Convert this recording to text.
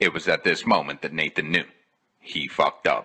It was at this moment that Nathan knew. He fucked up.